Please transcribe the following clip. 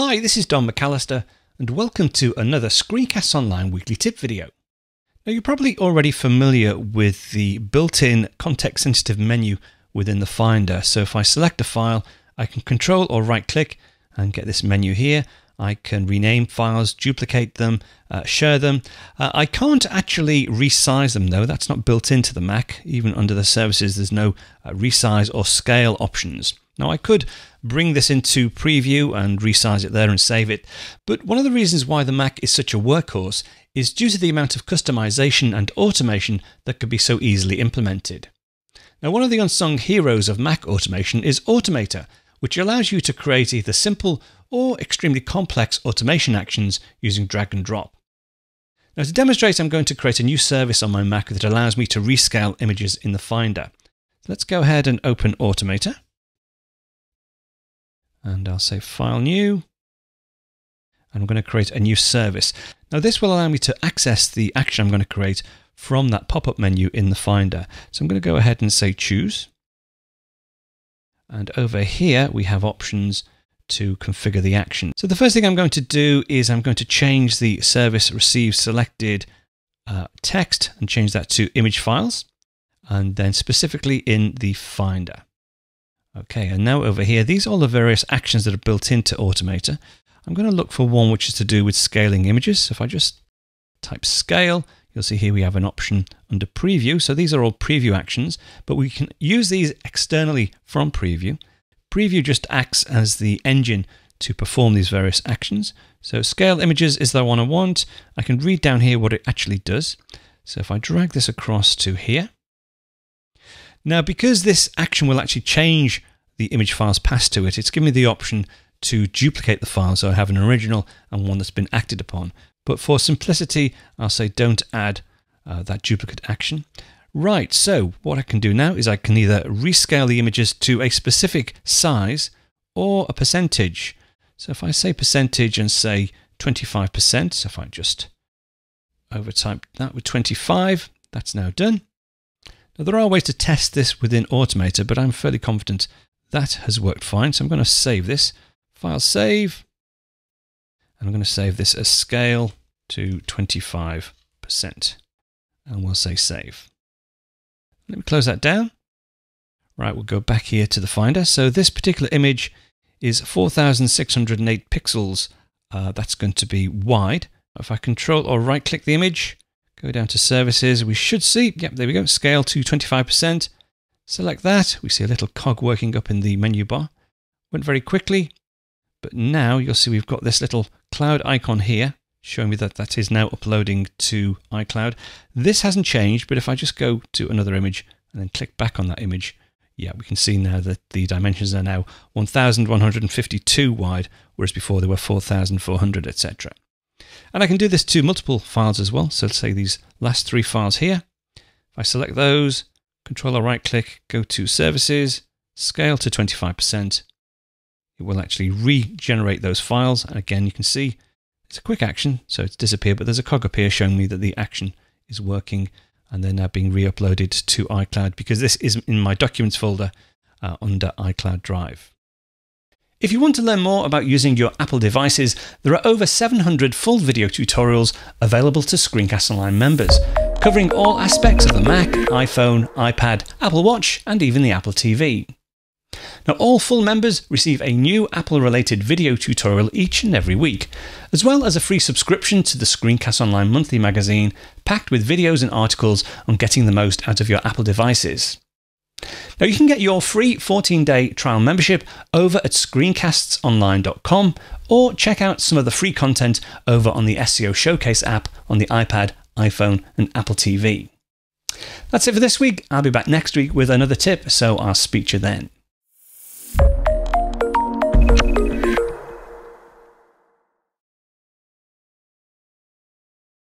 Hi, this is Don McAllister, and welcome to another Screencast Online weekly tip video. Now, you're probably already familiar with the built in context sensitive menu within the Finder. So, if I select a file, I can control or right click and get this menu here. I can rename files, duplicate them, uh, share them. Uh, I can't actually resize them though, that's not built into the Mac. Even under the services, there's no uh, resize or scale options. Now I could bring this into preview and resize it there and save it, but one of the reasons why the Mac is such a workhorse is due to the amount of customization and automation that could be so easily implemented. Now one of the unsung heroes of Mac automation is Automator, which allows you to create either simple or extremely complex automation actions using drag and drop. Now to demonstrate I'm going to create a new service on my Mac that allows me to rescale images in the Finder. let's go ahead and open Automator and I'll say File New. And I'm going to create a new service. Now this will allow me to access the action I'm going to create from that pop-up menu in the Finder. So I'm going to go ahead and say Choose. And over here we have options to configure the action. So the first thing I'm going to do is I'm going to change the service receive selected uh, text and change that to image files and then specifically in the Finder. Okay, and now over here, these are all the various actions that are built into Automator. I'm going to look for one which is to do with scaling images. So if I just type scale, you'll see here we have an option under preview. So these are all preview actions, but we can use these externally from preview. Preview just acts as the engine to perform these various actions. So scale images is the one I want. I can read down here what it actually does. So if I drag this across to here, now, because this action will actually change the image files passed to it, it's given me the option to duplicate the file so I have an original and one that's been acted upon. But for simplicity, I'll say don't add uh, that duplicate action. Right, so what I can do now is I can either rescale the images to a specific size or a percentage. So if I say percentage and say 25%, so if I just overtype that with 25, that's now done. Now, there are ways to test this within Automator, but I'm fairly confident that has worked fine. So I'm going to save this. File save. And I'm going to save this as scale to 25%. And we'll say save. Let me close that down. Right, we'll go back here to the Finder. So this particular image is 4,608 pixels. Uh, that's going to be wide. If I control or right click the image, Go down to services. We should see, yep, there we go, scale to 25%. Select that. We see a little cog working up in the menu bar. Went very quickly, but now you'll see we've got this little cloud icon here showing me that that is now uploading to iCloud. This hasn't changed, but if I just go to another image and then click back on that image, yeah, we can see now that the dimensions are now 1152 wide, whereas before they were 4400, etc. And I can do this to multiple files as well. So let's say these last three files here. If I select those, control or right click, go to services, scale to 25%. It will actually regenerate those files. And again, you can see it's a quick action, so it's disappeared, but there's a cog up here showing me that the action is working and they're now being re-uploaded to iCloud because this is in my documents folder uh, under iCloud Drive. If you want to learn more about using your Apple devices, there are over 700 full video tutorials available to Screencast Online members, covering all aspects of the Mac, iPhone, iPad, Apple Watch, and even the Apple TV. Now, all full members receive a new Apple related video tutorial each and every week, as well as a free subscription to the Screencast Online monthly magazine, packed with videos and articles on getting the most out of your Apple devices. Now, you can get your free 14 day trial membership over at screencastsonline.com or check out some of the free content over on the SCO Showcase app on the iPad, iPhone, and Apple TV. That's it for this week. I'll be back next week with another tip, so I'll speak to you then.